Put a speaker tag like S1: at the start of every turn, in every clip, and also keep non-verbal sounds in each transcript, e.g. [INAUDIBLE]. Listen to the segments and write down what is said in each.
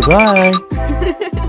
S1: Goodbye.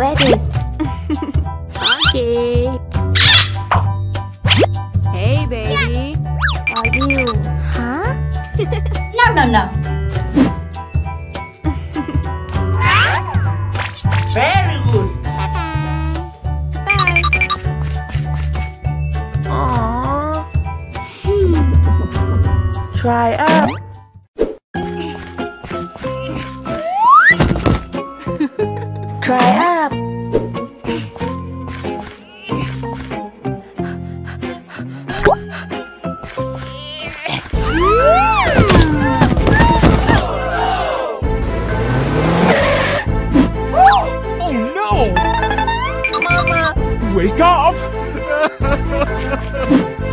S2: You ate it. okay.
S3: Hey, baby.
S2: Are you? Huh?
S4: No, no, no. Very good.
S3: Bye.
S1: Aww. Try up. [LAUGHS] Try up.
S5: Wake up! [LAUGHS]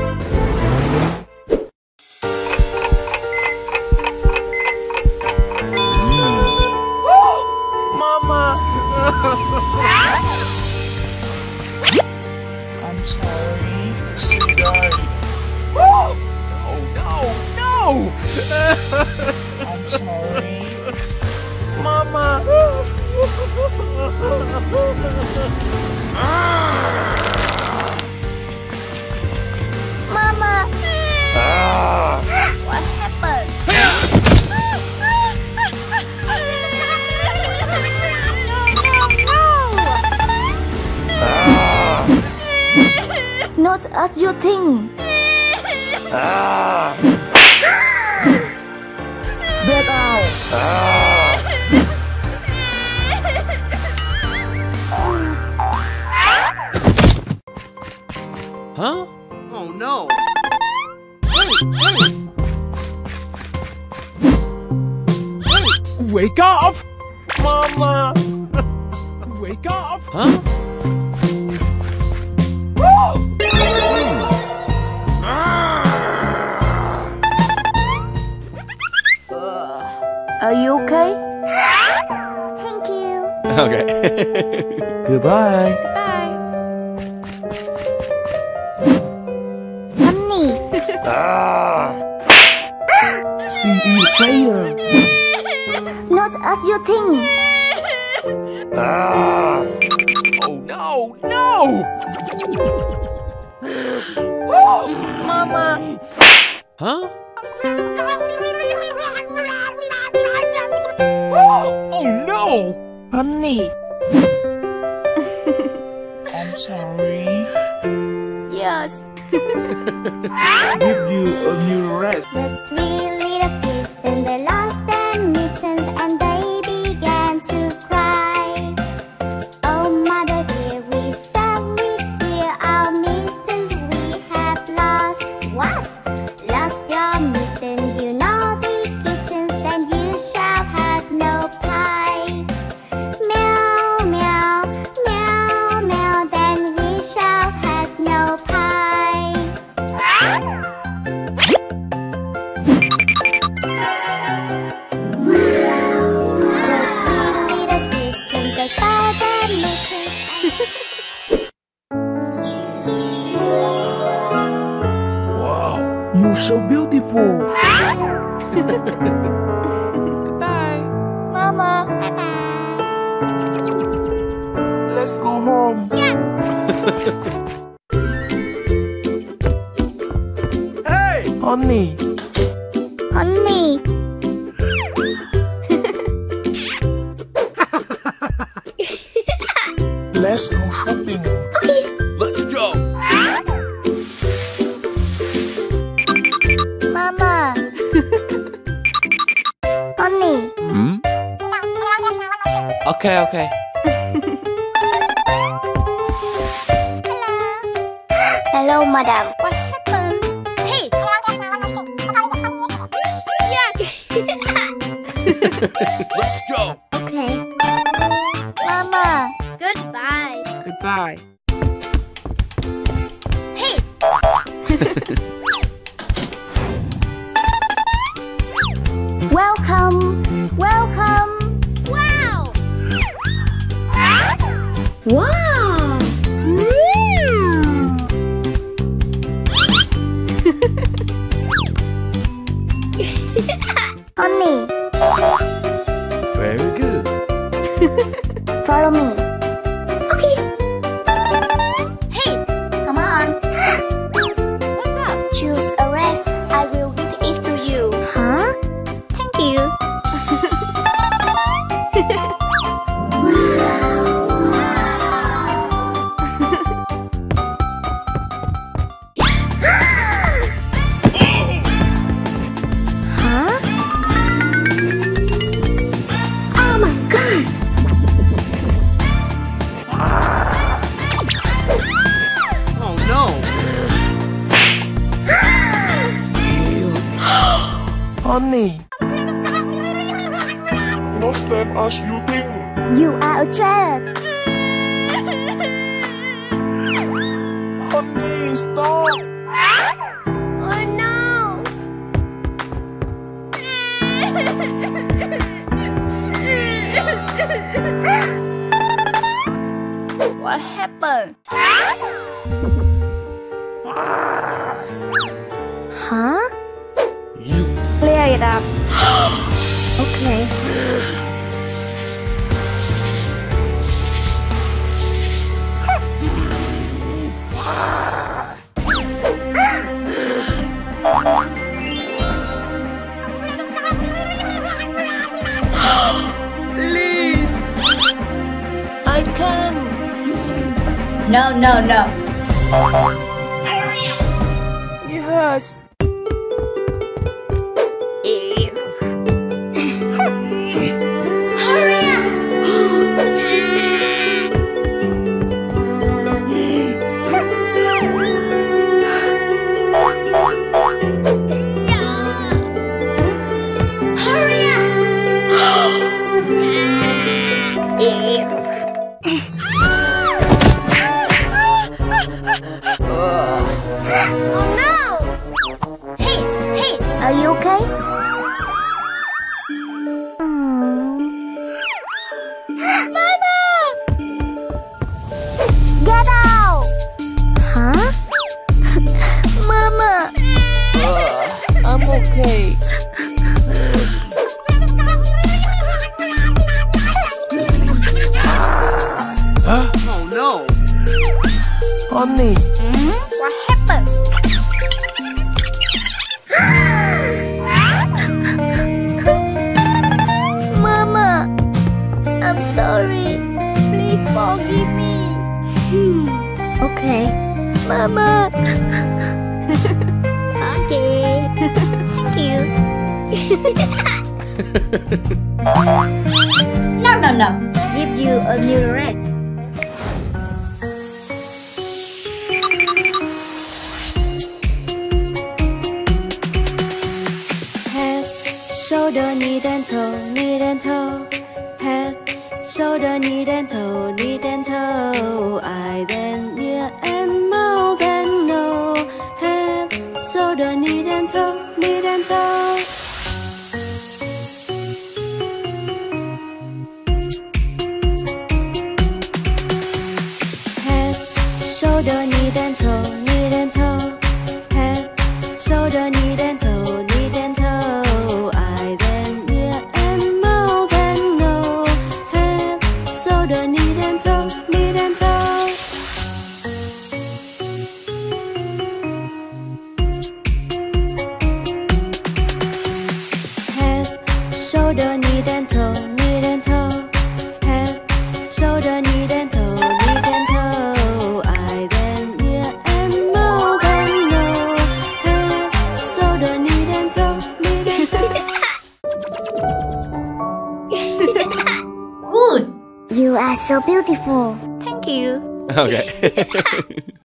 S2: Not as you think.
S1: Back out.
S5: Huh?
S6: Oh no!
S5: Wake up!
S1: Mama.
S5: Wake up! Huh? [LAUGHS]
S2: Okay.
S1: Goodbye.
S3: Bye.
S2: Honey. Ah.
S1: See you later.
S2: Not as you think. Ah.
S5: Oh no! No! [GASPS]
S1: Mama.
S5: Huh? [GASPS] Oh no!
S1: Honey. [LAUGHS] I'm sorry.
S2: Yes. [LAUGHS]
S1: Give you a new rest.
S7: The three
S1: beautiful.
S3: Goodbye.
S2: Mama. Bye-bye.
S1: Let's go home. Yes.
S5: Hey!
S1: Honey.
S2: Honey. [LAUGHS]
S1: Let's go shopping.
S6: okay, okay.
S2: Hello. Hello, madam. What happened?
S7: Hey! yes!
S6: Let's go!
S7: Okay.
S2: Mama!
S7: Goodbye.
S3: Goodbye.
S7: Hey! [LAUGHS]
S2: Honey,
S5: Very good. [LAUGHS]
S2: follow me.
S1: Honey,
S8: Not same as you think.
S2: You are a child.
S8: Honey, stop.
S7: Oh no!
S2: What happened?
S7: Huh?
S5: You.
S2: Clear it up.
S7: Okay.
S1: please. I can.
S4: No, no, no.
S1: Yes. Honey,
S2: What happened? Mama! I'm sorry. Please forgive me.
S7: Okay.
S2: Mama!
S7: Okay.
S2: Thank you.
S4: No, no, no.
S2: Give you a new red.
S9: Shoulder, knee and toe, knee and toe. Head, shoulder, knee and toe, knee and toe. Eye then ear and mouth and nose. Head, shoulder, knee and toe, knee and toe. Shoulder, knee and toe, [LAUGHS]
S2: You are so beautiful. Thank you.
S5: Okay. [LAUGHS]